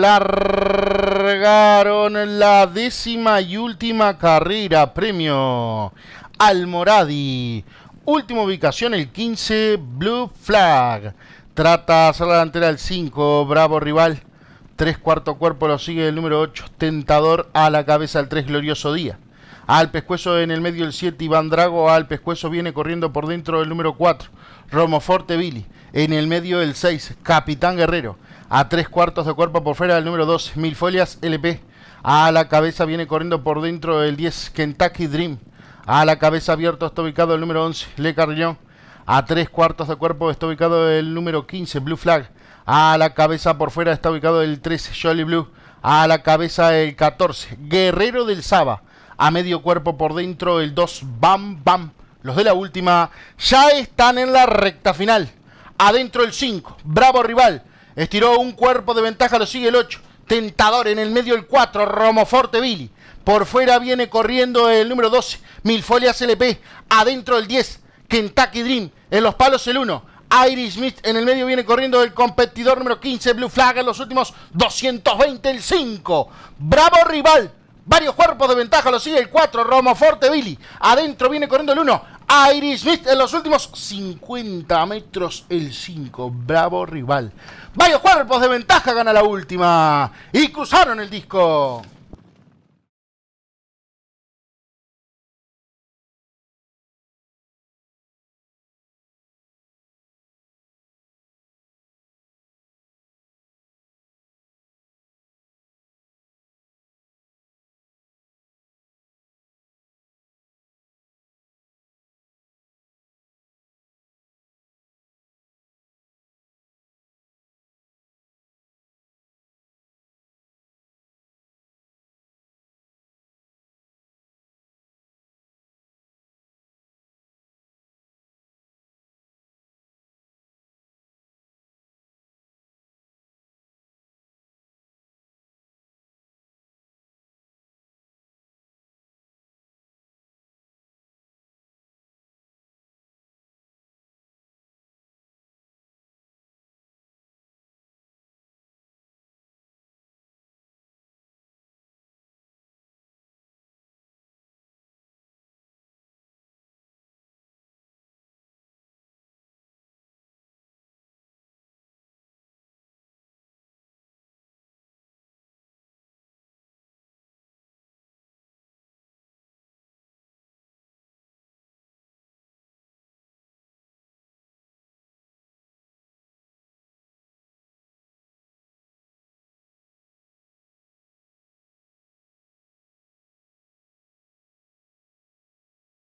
Largaron la décima y última carrera. Premio Almoradi. Última ubicación el 15, Blue Flag. Trata hacer la delantera el 5, Bravo Rival. Tres cuarto cuerpo lo sigue el número 8, Tentador a la cabeza el 3, Glorioso Día. Al pescuezo en el medio el 7, Iván Drago. Al pescuezo viene corriendo por dentro el número 4, Romoforte Billy. En el medio el 6, Capitán Guerrero. A tres cuartos de cuerpo por fuera el número 2, Mil Folias LP. A la cabeza viene corriendo por dentro el 10, Kentucky Dream. A la cabeza abierto está ubicado el número 11, Le Carrillon. A tres cuartos de cuerpo está ubicado el número 15, Blue Flag. A la cabeza por fuera está ubicado el 13, Jolly Blue. A la cabeza el 14, Guerrero del Saba. A medio cuerpo por dentro el 2, Bam Bam. Los de la última ya están en la recta final. Adentro el 5, Bravo Rival. Estiró un cuerpo de ventaja, lo sigue el 8. Tentador en el medio el 4, Romoforte Billy. Por fuera viene corriendo el número 12, Milfolias LP. Adentro el 10, Kentucky Dream. En los palos el 1, Iris Smith. En el medio viene corriendo el competidor número 15, Blue Flag. En los últimos 220 el 5, Bravo Rival. Varios cuerpos de ventaja, lo sigue el 4, Romoforte Billy. Adentro viene corriendo el 1, Iris Smith en los últimos 50 metros el 5. Bravo rival. Varios cuerpos de ventaja gana la última. Y cruzaron el disco.